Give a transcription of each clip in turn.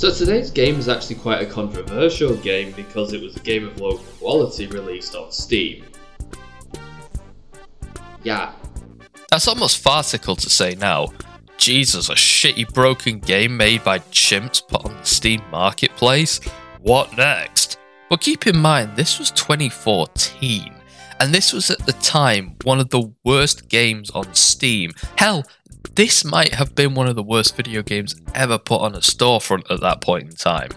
So today's game is actually quite a controversial game because it was a game of low quality released on Steam. Yeah. That's almost farcical to say now. Jesus, a shitty broken game made by chimps put on the Steam marketplace? What next? But keep in mind, this was 2014, and this was at the time one of the worst games on Steam. Hell, this might have been one of the worst video games ever put on a storefront at that point in time.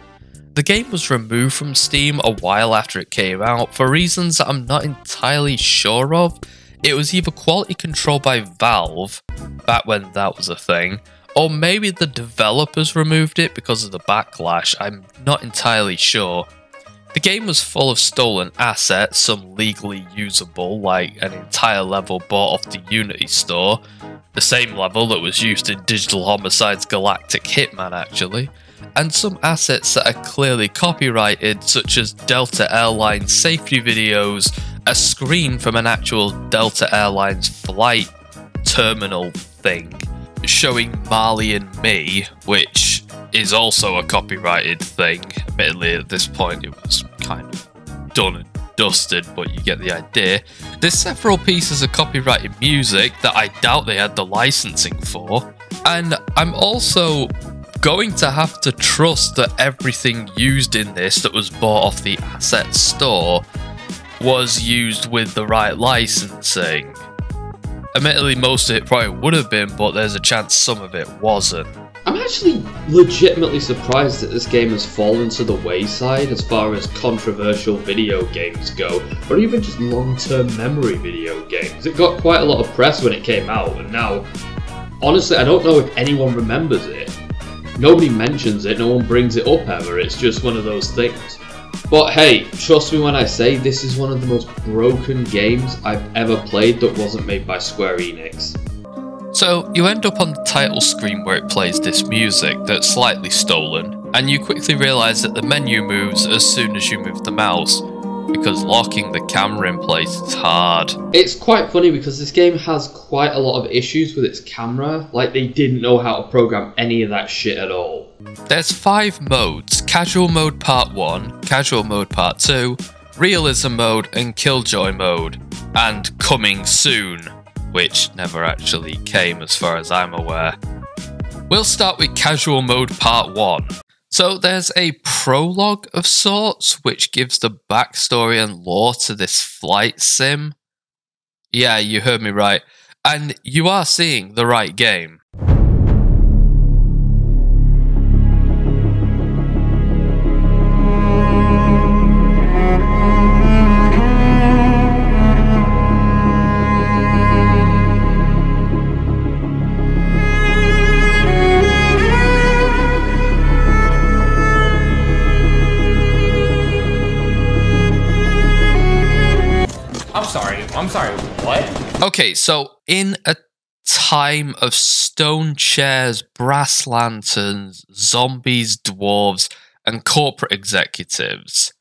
The game was removed from Steam a while after it came out for reasons that I'm not entirely sure of. It was either quality control by Valve, back when that was a thing, or maybe the developers removed it because of the backlash, I'm not entirely sure. The game was full of stolen assets, some legally usable, like an entire level bought off the Unity store, the same level that was used in Digital Homicide's Galactic Hitman actually, and some assets that are clearly copyrighted such as Delta Airlines safety videos, a screen from an actual Delta Airlines flight terminal thing showing Marley and Me, which is also a copyrighted thing. Admittedly, at this point, it was kind of done and dusted, but you get the idea. There's several pieces of copyrighted music that I doubt they had the licensing for. And I'm also going to have to trust that everything used in this that was bought off the asset store was used with the right licensing. Admittedly, most of it probably would have been, but there's a chance some of it wasn't. I'm actually legitimately surprised that this game has fallen to the wayside as far as controversial video games go, or even just long term memory video games. It got quite a lot of press when it came out, and now, honestly, I don't know if anyone remembers it. Nobody mentions it, no one brings it up ever, it's just one of those things. But hey, trust me when I say this is one of the most broken games I've ever played that wasn't made by Square Enix. So, you end up on the title screen where it plays this music that's slightly stolen, and you quickly realise that the menu moves as soon as you move the mouse, because locking the camera in place is hard. It's quite funny because this game has quite a lot of issues with its camera, like they didn't know how to program any of that shit at all. There's five modes Casual Mode Part 1, Casual Mode Part 2, Realism Mode, and Killjoy Mode, and Coming Soon which never actually came as far as I'm aware. We'll start with Casual Mode Part 1. So there's a prologue of sorts, which gives the backstory and lore to this flight sim. Yeah, you heard me right. And you are seeing the right game. Okay, so in a time of stone chairs, brass lanterns, zombies, dwarves, and corporate executives,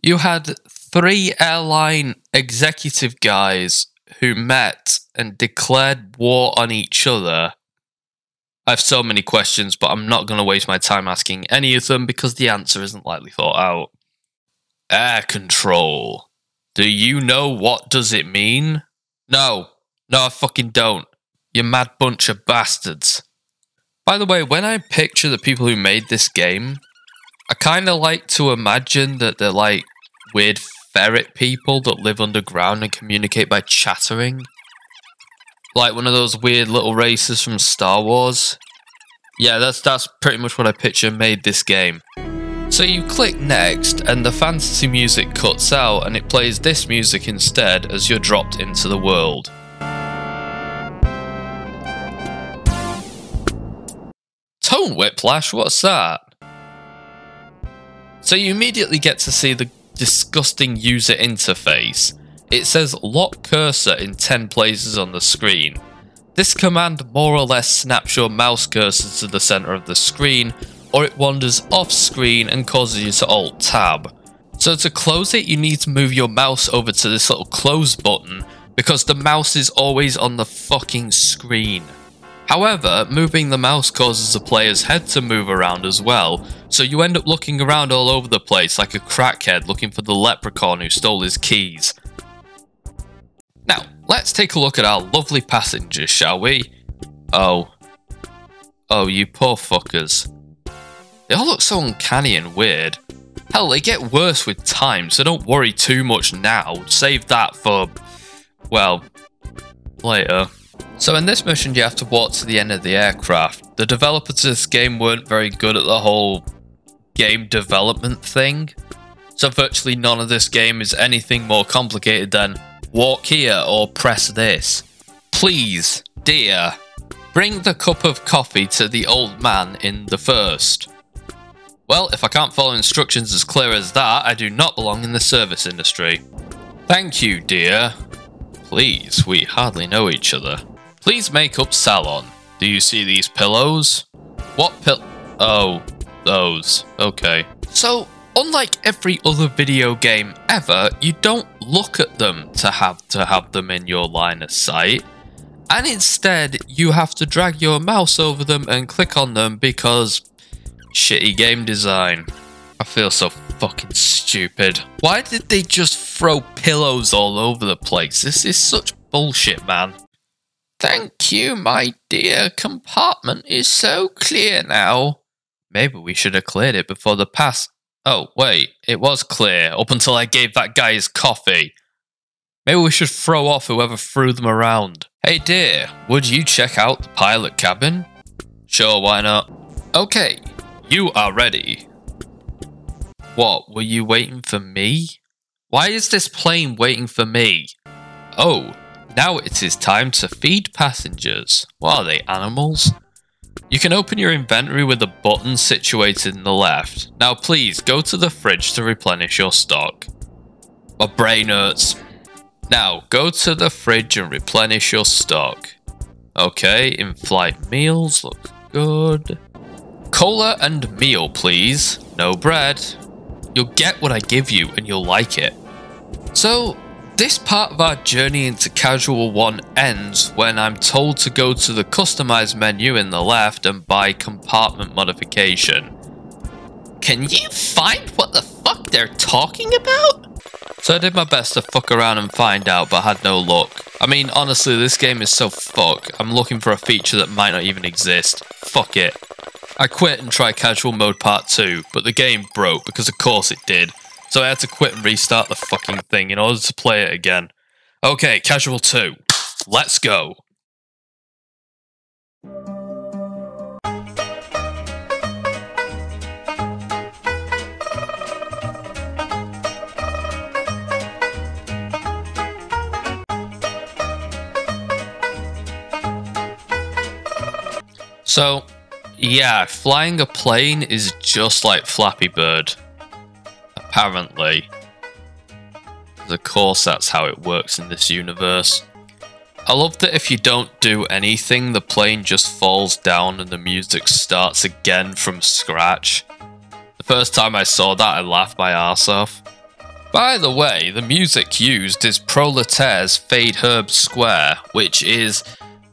you had three airline executive guys who met and declared war on each other. I have so many questions, but I'm not going to waste my time asking any of them because the answer isn't likely thought out. Air control. Do you know what does it mean? No. No, I fucking don't. You mad bunch of bastards. By the way, when I picture the people who made this game, I kind of like to imagine that they're like weird ferret people that live underground and communicate by chattering. Like one of those weird little races from Star Wars. Yeah, that's that's pretty much what I picture made this game. So you click next and the fantasy music cuts out and it plays this music instead as you're dropped into the world. Tone whiplash, what's that? So you immediately get to see the disgusting user interface. It says lock cursor in 10 places on the screen. This command more or less snaps your mouse cursor to the center of the screen or it wanders off screen and causes you to alt tab. So to close it, you need to move your mouse over to this little close button, because the mouse is always on the fucking screen. However, moving the mouse causes the player's head to move around as well, so you end up looking around all over the place like a crackhead looking for the leprechaun who stole his keys. Now, let's take a look at our lovely passengers, shall we? Oh. Oh, you poor fuckers. They all look so uncanny and weird. Hell, they get worse with time, so don't worry too much now. Save that for, well, later. So in this mission you have to walk to the end of the aircraft. The developers of this game weren't very good at the whole game development thing. So virtually none of this game is anything more complicated than walk here or press this. Please, dear, bring the cup of coffee to the old man in the first. Well, if I can't follow instructions as clear as that, I do not belong in the service industry. Thank you, dear. Please, we hardly know each other. Please make up salon. Do you see these pillows? What pill- Oh, those. Okay. So, unlike every other video game ever, you don't look at them to have to have them in your line of sight. And instead, you have to drag your mouse over them and click on them because shitty game design. I feel so fucking stupid. Why did they just throw pillows all over the place? This is such bullshit, man. Thank you, my dear. Compartment is so clear now. Maybe we should have cleared it before the pass. Oh, wait, it was clear up until I gave that guy his coffee. Maybe we should throw off whoever threw them around. Hey dear, would you check out the pilot cabin? Sure, why not? Okay, you are ready. What, were you waiting for me? Why is this plane waiting for me? Oh, now it is time to feed passengers. What are they, animals? You can open your inventory with a button situated in the left. Now please, go to the fridge to replenish your stock. My brain hurts. Now, go to the fridge and replenish your stock. Okay, in-flight meals look good. Cola and meal, please. No bread. You'll get what I give you and you'll like it. So, this part of our journey into Casual 1 ends when I'm told to go to the Customize menu in the left and buy Compartment Modification. Can you find what the fuck they're talking about? So I did my best to fuck around and find out, but had no luck. I mean, honestly, this game is so fuck. I'm looking for a feature that might not even exist. Fuck it. I quit and tried Casual Mode Part 2, but the game broke because of course it did. So I had to quit and restart the fucking thing in order to play it again. Okay, Casual 2. Let's go. So, yeah, flying a plane is just like Flappy Bird apparently. Of course, that's how it works in this universe. I love that if you don't do anything, the plane just falls down and the music starts again from scratch. The first time I saw that, I laughed my ass off. By the way, the music used is Proletaire's Fade Herb Square, which is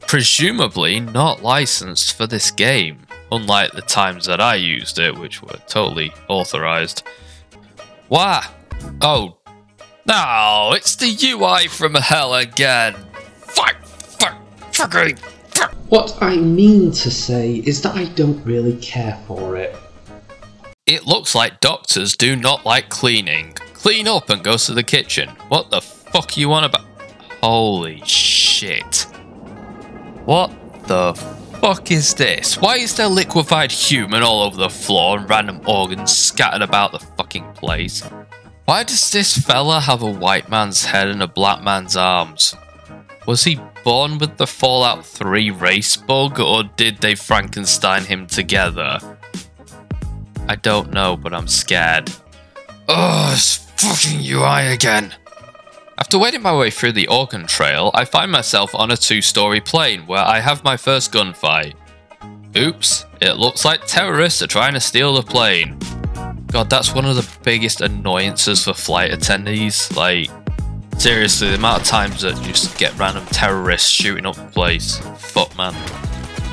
presumably not licensed for this game, unlike the times that I used it, which were totally authorized. What? Oh. No, it's the UI from hell again. Fuck, fuck, fucking, fuck. What I mean to say is that I don't really care for it. It looks like doctors do not like cleaning. Clean up and go to the kitchen. What the fuck you want about? Holy shit. What the fuck is this? Why is there liquefied human all over the floor and random organs scattered about the fucking place? Why does this fella have a white man's head and a black man's arms? Was he born with the Fallout 3 race bug or did they Frankenstein him together? I don't know, but I'm scared. Ugh, it's fucking UI again. After wading my way through the Organ Trail, I find myself on a two-story plane where I have my first gunfight. Oops, it looks like terrorists are trying to steal the plane. God, that's one of the biggest annoyances for flight attendees. Like, Seriously, the amount of times that you just get random terrorists shooting up the place. Fuck, man.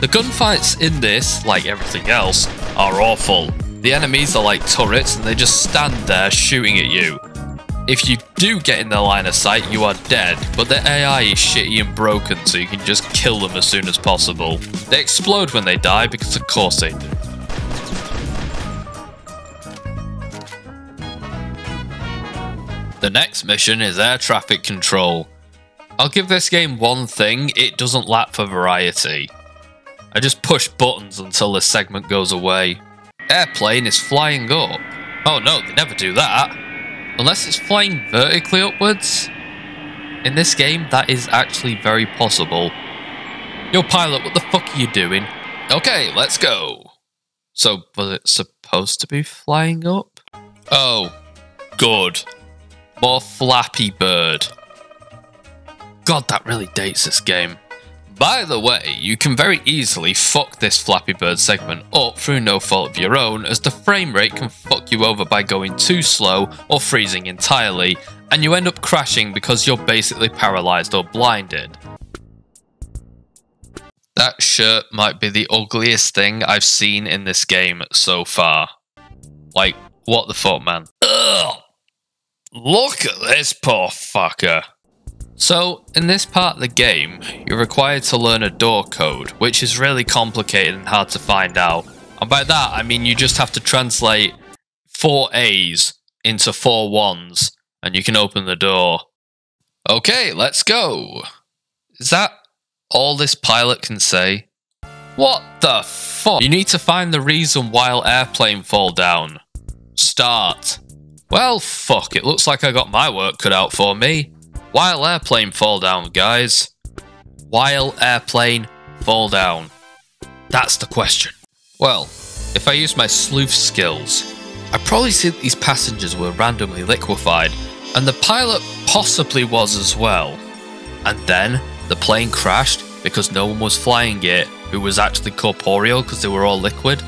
The gunfights in this, like everything else, are awful. The enemies are like turrets and they just stand there shooting at you. If you do get in their line of sight, you are dead, but their AI is shitty and broken so you can just kill them as soon as possible. They explode when they die because of course they do. The next mission is air traffic control. I'll give this game one thing, it doesn't lack for variety. I just push buttons until the segment goes away. Airplane is flying up. Oh no, they never do that. Unless it's flying vertically upwards. In this game, that is actually very possible. Yo pilot, what the fuck are you doing? Okay, let's go. So, was it supposed to be flying up? Oh, good. More Flappy Bird. God, that really dates this game. By the way, you can very easily fuck this Flappy Bird segment up through no fault of your own as the frame rate can fuck you over by going too slow or freezing entirely, and you end up crashing because you're basically paralysed or blinded. That shirt might be the ugliest thing I've seen in this game so far. Like, what the fuck, man? Ugh! Look at this poor fucker. So, in this part of the game, you're required to learn a door code, which is really complicated and hard to find out. And by that, I mean you just have to translate four A's into four ones, and you can open the door. Okay, let's go. Is that all this pilot can say? What the fuck? You need to find the reason why airplane fall down. Start. Well, fuck, it looks like I got my work cut out for me. While airplane fall down, guys. While airplane fall down. That's the question. Well, if I use my sleuth skills, I probably see that these passengers were randomly liquefied, and the pilot possibly was as well. And then the plane crashed because no one was flying it who was actually corporeal because they were all liquid.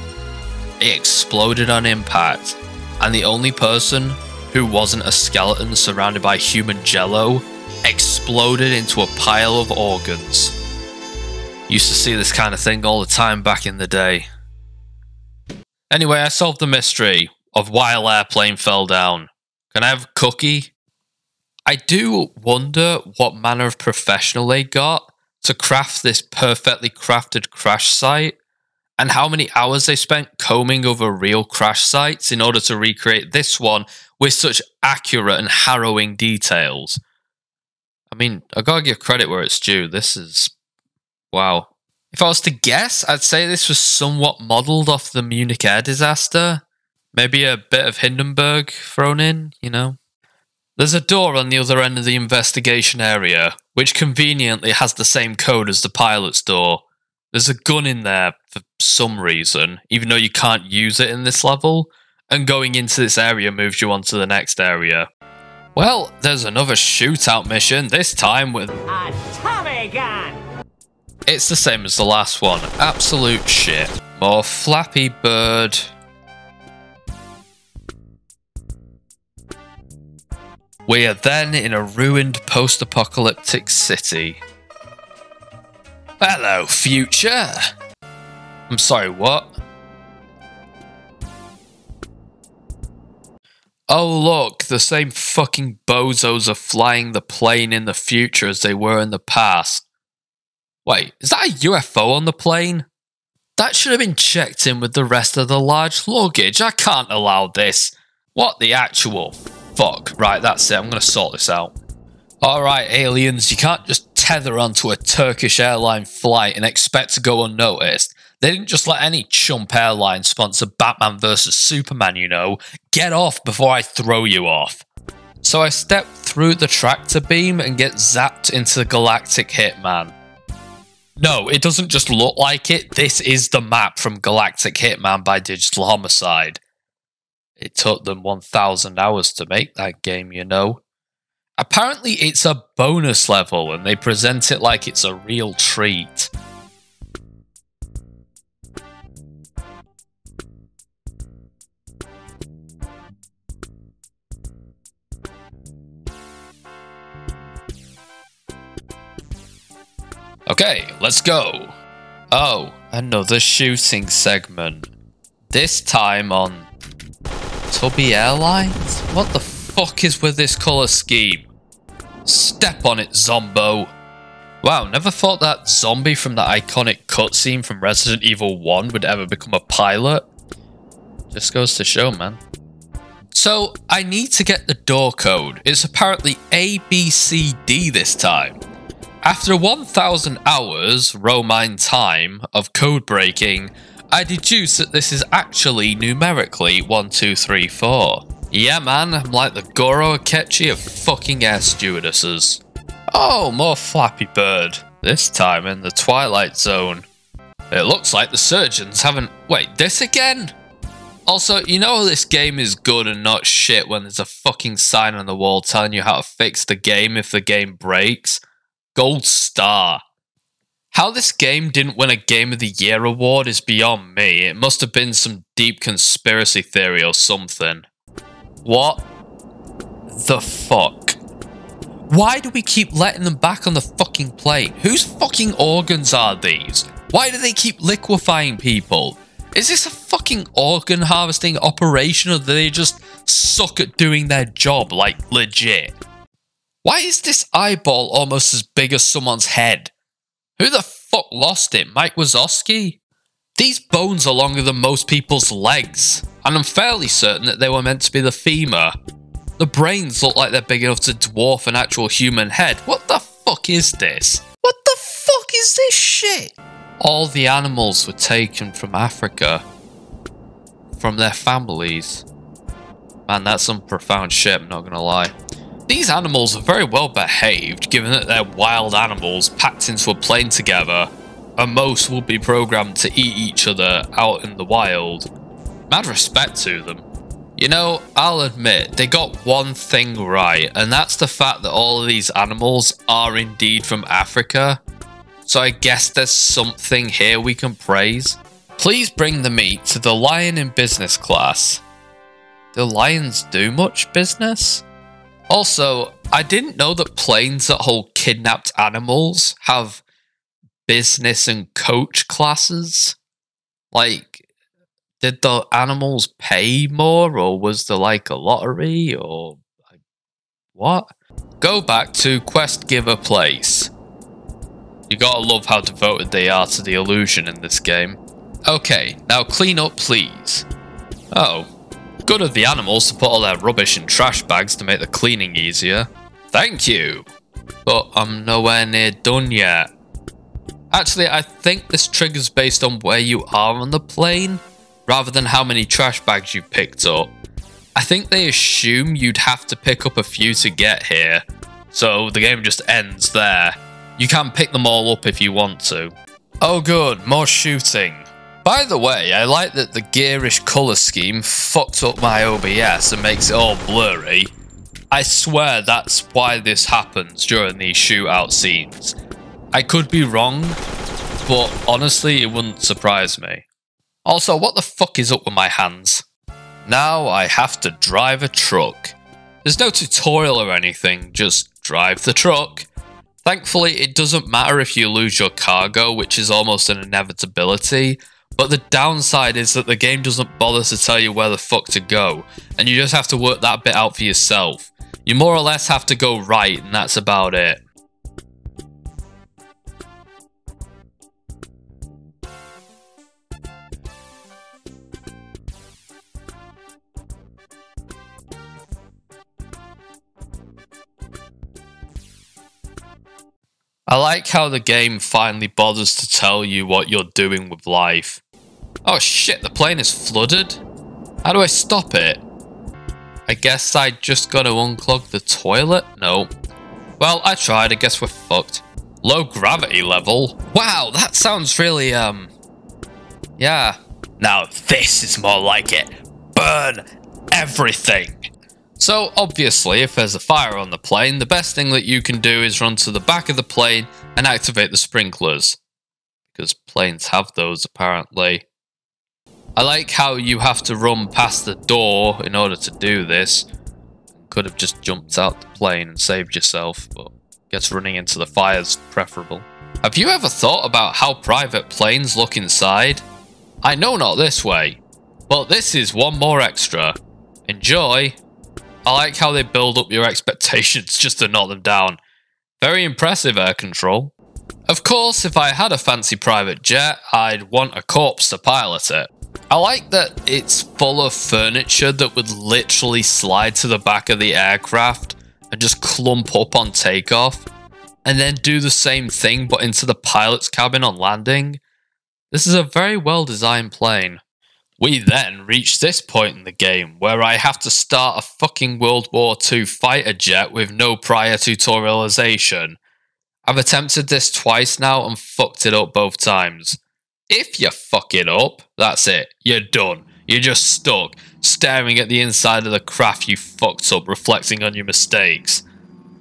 It exploded on impact, and the only person who wasn't a skeleton surrounded by human jello exploded into a pile of organs. Used to see this kind of thing all the time back in the day. Anyway, I solved the mystery of why a airplane fell down. Can I have a cookie? I do wonder what manner of professional they got to craft this perfectly crafted crash site and how many hours they spent combing over real crash sites in order to recreate this one with such accurate and harrowing details. I mean, I gotta give credit where it's due. This is. Wow. If I was to guess, I'd say this was somewhat modelled off the Munich air disaster. Maybe a bit of Hindenburg thrown in, you know? There's a door on the other end of the investigation area, which conveniently has the same code as the pilot's door, there's a gun in there for some reason, even though you can't use it in this level, and going into this area moves you on to the next area. Well, there's another shootout mission, this time with a Tommy gun! It's the same as the last one, absolute shit. More Flappy Bird. We are then in a ruined post-apocalyptic city. Hello, future. I'm sorry, what? Oh, look, the same fucking bozos are flying the plane in the future as they were in the past. Wait, is that a UFO on the plane? That should have been checked in with the rest of the large luggage. I can't allow this. What the actual fuck? Right, that's it. I'm going to sort this out. Alright, aliens, you can't just tether onto a Turkish airline flight and expect to go unnoticed. They didn't just let any chump airline sponsor Batman vs Superman, you know. Get off before I throw you off. So I step through the tractor beam and get zapped into the Galactic Hitman. No, it doesn't just look like it. This is the map from Galactic Hitman by Digital Homicide. It took them 1,000 hours to make that game, you know. Apparently, it's a bonus level and they present it like it's a real treat. Okay, let's go. Oh, another shooting segment. This time on Tubby Airlines? What the fuck is with this colour scheme? Step on it, Zombo. Wow, never thought that zombie from the iconic cutscene from Resident Evil 1 would ever become a pilot. Just goes to show, man. So, I need to get the door code. It's apparently ABCD this time. After 1000 hours, Romine time, of code breaking, I deduce that this is actually numerically 1234. Yeah man, I'm like the Goro Akechi of fucking air stewardesses. Oh, more Flappy Bird. This time in the Twilight Zone. It looks like the surgeons haven't... Wait, this again? Also, you know this game is good and not shit when there's a fucking sign on the wall telling you how to fix the game if the game breaks? Gold star. How this game didn't win a Game of the Year award is beyond me. It must have been some deep conspiracy theory or something. What the fuck? Why do we keep letting them back on the fucking plane? Whose fucking organs are these? Why do they keep liquefying people? Is this a fucking organ harvesting operation or do they just suck at doing their job, like legit? Why is this eyeball almost as big as someone's head? Who the fuck lost it? Mike Wazowski? These bones are longer than most people's legs, and I'm fairly certain that they were meant to be the femur. The brains look like they're big enough to dwarf an actual human head. What the fuck is this? What the fuck is this shit? All the animals were taken from Africa. From their families. Man, that's some profound shit, I'm not gonna lie. These animals are very well behaved, given that they're wild animals packed into a plane together, and most will be programmed to eat each other out in the wild. Mad respect to them. You know, I'll admit, they got one thing right, and that's the fact that all of these animals are indeed from Africa. So I guess there's something here we can praise. Please bring the meat to the lion in business class. Do lions do much business? Also, I didn't know that planes that hold kidnapped animals have business and coach classes. Like, did the animals pay more, or was there like a lottery, or what? Go back to Quest Giver Place. You gotta love how devoted they are to the illusion in this game. Okay, now clean up please. oh. Good of the animals to put all their rubbish in trash bags to make the cleaning easier. Thank you. But I'm nowhere near done yet. Actually, I think this trigger's based on where you are on the plane, rather than how many trash bags you've picked up. I think they assume you'd have to pick up a few to get here, so the game just ends there. You can pick them all up if you want to. Oh good, more shooting. By the way, I like that the gearish colour scheme fucked up my OBS and makes it all blurry. I swear that's why this happens during these shootout scenes. I could be wrong, but honestly it wouldn't surprise me. Also, what the fuck is up with my hands? Now I have to drive a truck. There's no tutorial or anything, just drive the truck. Thankfully, it doesn't matter if you lose your cargo, which is almost an inevitability, but the downside is that the game doesn't bother to tell you where the fuck to go, and you just have to work that bit out for yourself. You more or less have to go right, and that's about it. I like how the game finally bothers to tell you what you're doing with life. Oh shit, the plane is flooded? How do I stop it? I guess I just gotta unclog the toilet? No. Well, I tried, I guess we're fucked. Low gravity level? Wow, that sounds really, um... Yeah. Now this is more like it. Burn everything! So obviously, if there's a fire on the plane, the best thing that you can do is run to the back of the plane and activate the sprinklers. Because planes have those, apparently. I like how you have to run past the door in order to do this. Could have just jumped out the plane and saved yourself, but guess running into the fire is preferable. Have you ever thought about how private planes look inside? I know not this way, but this is one more extra. Enjoy! I like how they build up your expectations just to knock them down. Very impressive air control. Of course, if I had a fancy private jet, I'd want a corpse to pilot it. I like that it's full of furniture that would literally slide to the back of the aircraft and just clump up on takeoff, and then do the same thing but into the pilot's cabin on landing. This is a very well designed plane. We then reach this point in the game where I have to start a fucking World War II fighter jet with no prior tutorialization. I've attempted this twice now and fucked it up both times. If you fuck it up, that's it. You're done. You're just stuck, staring at the inside of the craft you fucked up, reflecting on your mistakes.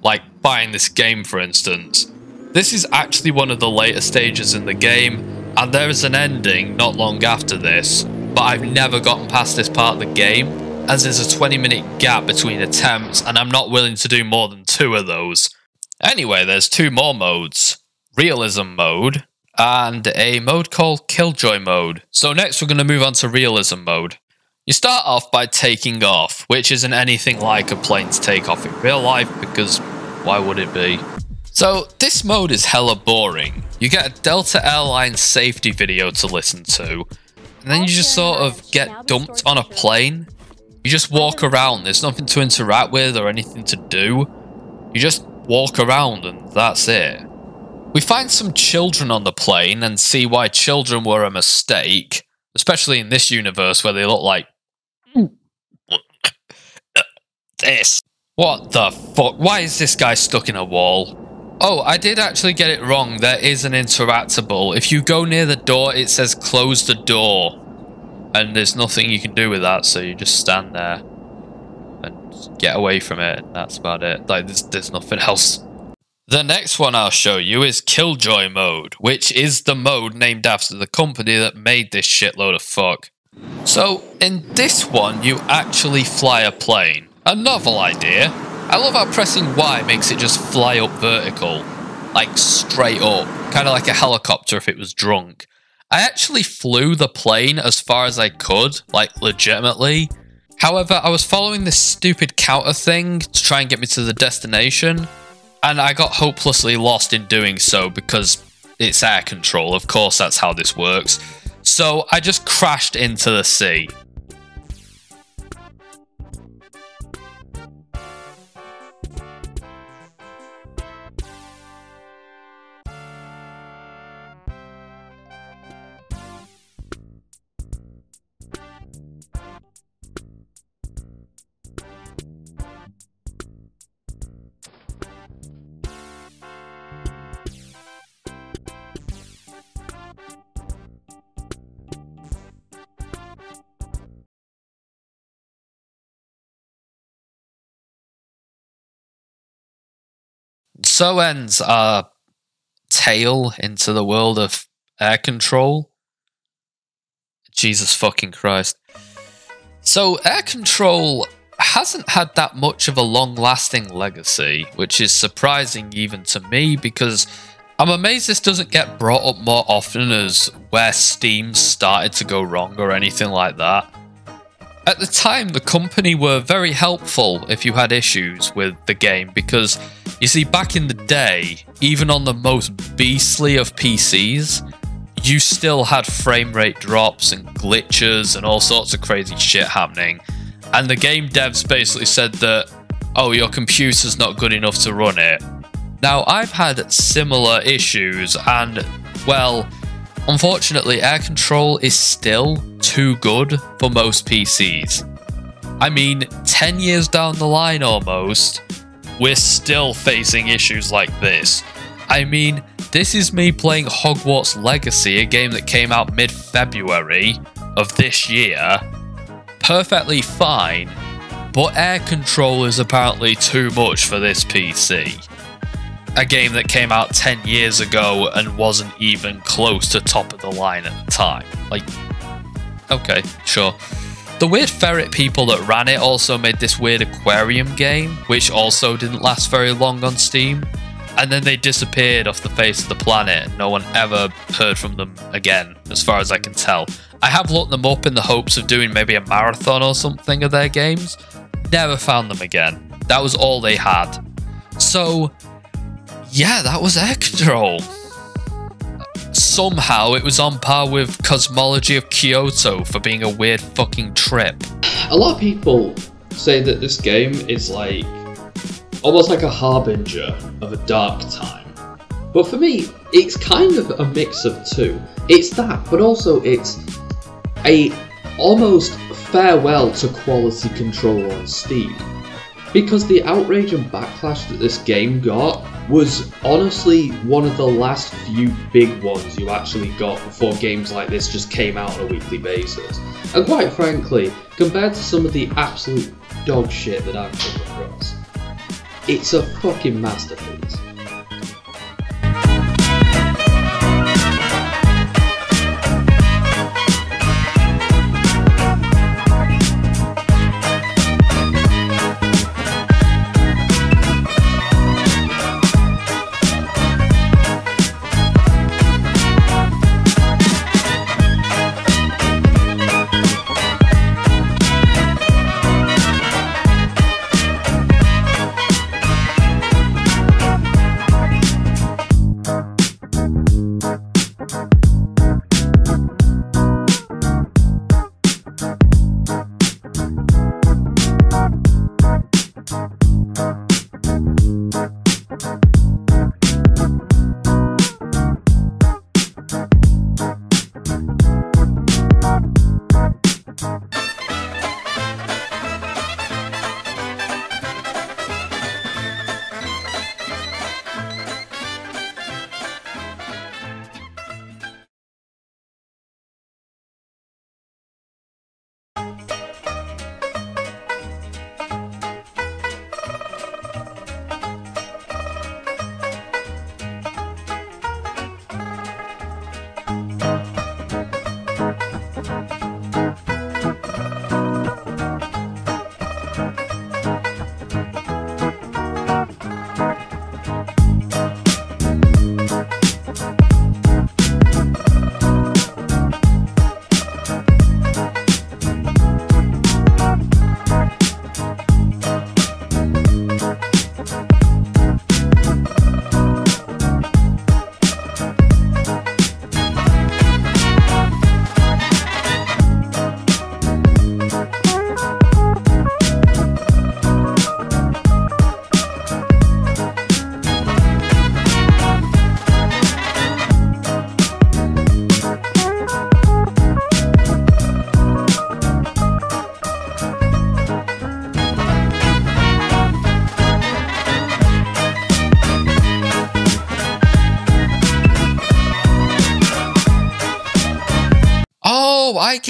Like buying this game, for instance. This is actually one of the later stages in the game, and there is an ending not long after this, but I've never gotten past this part of the game, as there's a 20 minute gap between attempts, and I'm not willing to do more than two of those. Anyway, there's two more modes. Realism mode, and a mode called Killjoy mode. So next we're going to move on to Realism mode. You start off by taking off, which isn't anything like a plane's takeoff in real life, because why would it be? So this mode is hella boring. You get a Delta Airlines safety video to listen to, and then you just sort of get dumped on a plane. You just walk around, there's nothing to interact with or anything to do. You just walk around and that's it. We find some children on the plane and see why children were a mistake, especially in this universe where they look like this. What the fuck? Why is this guy stuck in a wall? Oh, I did actually get it wrong. There is an interactable. If you go near the door, it says close the door. And there's nothing you can do with that, so you just stand there and get away from it. That's about it. Like, there's, there's nothing else. The next one I'll show you is Killjoy mode, which is the mode named after the company that made this shitload of fuck. So, in this one, you actually fly a plane. A novel idea. I love how pressing Y makes it just fly up vertical. Like straight up. Kind of like a helicopter if it was drunk. I actually flew the plane as far as I could, like legitimately. However, I was following this stupid counter thing to try and get me to the destination, and I got hopelessly lost in doing so because it's air control. Of course, that's how this works. So I just crashed into the sea. So ends our tale into the world of air control. Jesus fucking Christ. So, air control hasn't had that much of a long lasting legacy, which is surprising even to me because I'm amazed this doesn't get brought up more often as where Steam started to go wrong or anything like that. At the time, the company were very helpful if you had issues with the game because, you see, back in the day, even on the most beastly of PCs, you still had frame rate drops and glitches and all sorts of crazy shit happening. And the game devs basically said that, oh, your computer's not good enough to run it. Now, I've had similar issues, and, well, Unfortunately, air control is still too good for most PCs. I mean, 10 years down the line almost, we're still facing issues like this. I mean, this is me playing Hogwarts Legacy, a game that came out mid February of this year, perfectly fine, but air control is apparently too much for this PC a game that came out 10 years ago and wasn't even close to top of the line at the time. Like, okay, sure. The weird ferret people that ran it also made this weird aquarium game, which also didn't last very long on Steam. and then they disappeared off the face of the planet. No one ever heard from them again, as far as I can tell. I have looked them up in the hopes of doing maybe a marathon or something of their games. Never found them again. That was all they had. So, yeah, that was Air Control. Somehow it was on par with Cosmology of Kyoto for being a weird fucking trip. A lot of people say that this game is like almost like a harbinger of a dark time. But for me, it's kind of a mix of two. It's that, but also it's a almost farewell to quality control on Steam. Because the outrage and backlash that this game got was honestly one of the last few big ones you actually got before games like this just came out on a weekly basis. And quite frankly, compared to some of the absolute dog shit that I've come across, it's a fucking masterpiece.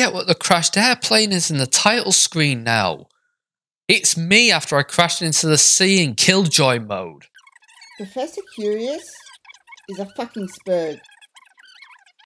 I get what the crashed airplane is in the title screen now. It's me after I crashed into the sea in Killjoy mode. Professor Curious is a fucking spurg.